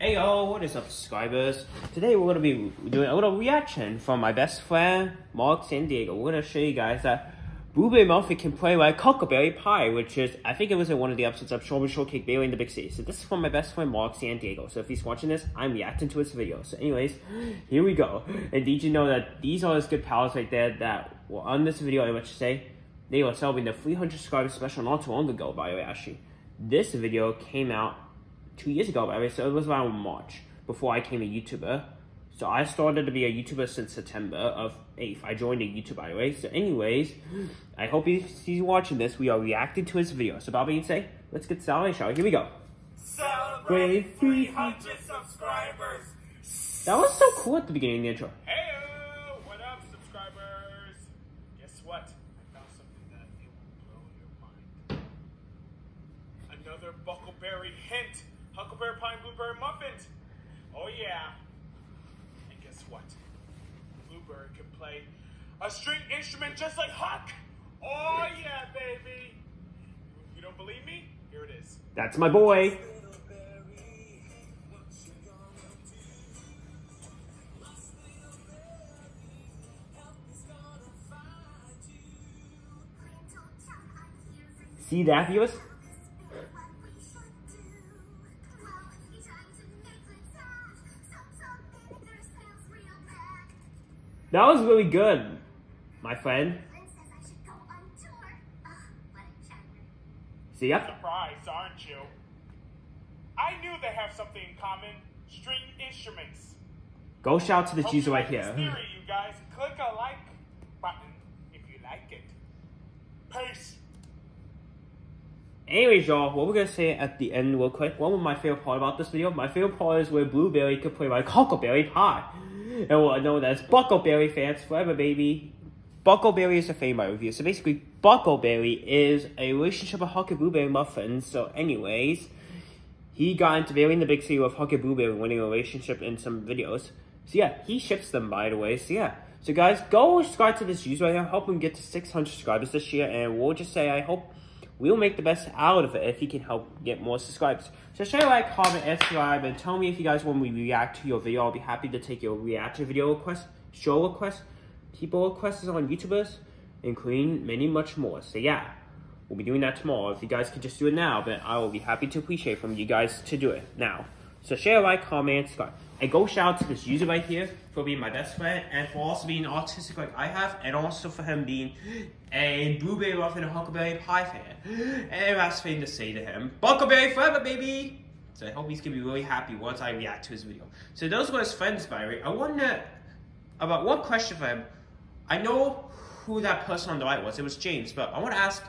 Hey yo, what is up subscribers? Today we're gonna be doing a little reaction from my best friend Mark San Diego. We're gonna show you guys that Blueberry Muffin can play like Huckleberry Pie, which is I think it was in one of the episodes of Strawberry Shortcake Berry in the Big City. So this is from my best friend Mark San Diego. So if he's watching this, I'm reacting to his video. So anyways, here we go. And did you know that these are his good pals right there that were on this video I much say they were celebrating the 300 subscribers special not too long ago by the way actually. This video came out two years ago, by the way, so it was around March before I became a YouTuber. So I started to be a YouTuber since September of 8th. I joined a YouTube, by the way. So anyways, I hope he's watching this. We are reacting to his video. So Bobby, say, let's get started, shall we? Here we go. Celebrate 300 subscribers! That was so cool at the beginning of the intro. Hey, what up, subscribers? Guess what? I found something that it will blow your mind. Another Buckleberry hint. Huckleberry Pine Blueberry Muffins. Oh yeah. And guess what? Blueberry can play a string instrument just like Huck. Oh yeah, baby. You don't believe me? Here it is. That's my boy. See that, viewers? That was really good, my friend. See ya. Surprised, aren't you? I knew they have something in common. String instruments. Go shout to the cheese right here. Theory, you guys. Click a like button if you like it. Peace. Anyways, y'all, what we're gonna say at the end real quick, one of my favorite part about this video, my favorite part is where Blueberry could play like Huckleberry Pie and what I know as Buckleberry fans forever, baby. Buckleberry is a fame I review. So basically, Buckleberry is a relationship of Huck and Blueberry muffins. So, anyways, he got into Berry in the Big City with Huck and Blueberry winning a relationship in some videos. So yeah, he ships them by the way. So yeah. So guys, go subscribe to this user right now. Help him get to 600 subscribers this year. And we'll just say I hope we'll make the best out of it if he can help get more subscribers. So share, like, comment, and subscribe, and tell me if you guys want me to react to your video. I'll be happy to take your reaction video requests, show requests, people requests on YouTubers, including many much more. So yeah, we'll be doing that tomorrow. If you guys could just do it now, then I will be happy to appreciate from you guys to do it now. So share, like, comment, subscribe. And go shout out to this user right here for being my best friend and for also being autistic like I have, and also for him being a Blueberry Muffin and Huckleberry Pie fan. And last thing to say to him, Buckleberry forever, baby! So I hope he's gonna be really happy once I react to his video. So those were his friends, by the way. I wonder about one question for him. I know who that person on the right was. It was James, but I want to ask.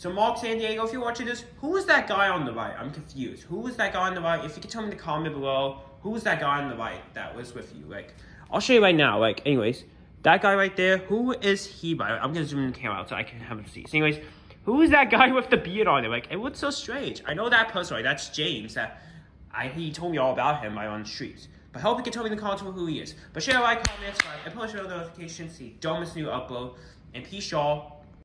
So Mark San Diego, if you're watching this, who is that guy on the right? I'm confused. Who is that guy on the right? If you could tell me in the comment below, who was that guy on the right that was with you? Like, I'll show you right now. Like, anyways, that guy right there, who is he by? I'm gonna zoom in the camera out so I can have him see. So anyways, who is that guy with the beard on it? Like, it looks so strange. I know that person, right? That's James. That I he told me all about him by on the streets. But hope you can tell me in the comments who he is. But share, like, comment, subscribe, and post your notifications so you don't miss new upload. And peace, y'all.